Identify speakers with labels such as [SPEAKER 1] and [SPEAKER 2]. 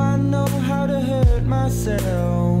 [SPEAKER 1] I know how to hurt myself.